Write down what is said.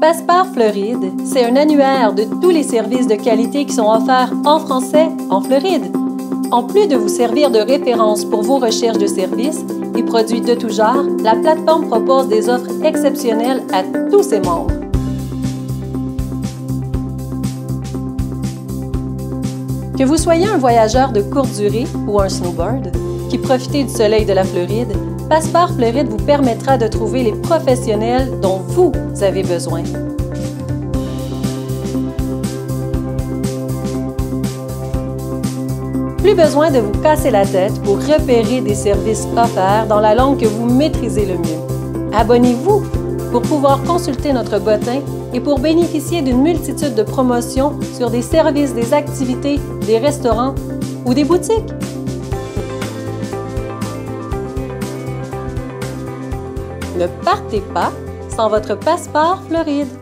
Passeport Floride, c'est un annuaire de tous les services de qualité qui sont offerts en français en Floride. En plus de vous servir de référence pour vos recherches de services et produits de tout genre, la plateforme propose des offres exceptionnelles à tous ses membres. Que vous soyez un voyageur de courte durée ou un snowboard, qui profitez du soleil de la Floride, Passeport Floride vous permettra de trouver les professionnels dont vous avez besoin. Plus besoin de vous casser la tête pour repérer des services offerts dans la langue que vous maîtrisez le mieux. Abonnez-vous pour pouvoir consulter notre bottin et pour bénéficier d'une multitude de promotions sur des services, des activités, des restaurants ou des boutiques. Ne partez pas sans votre passeport Floride.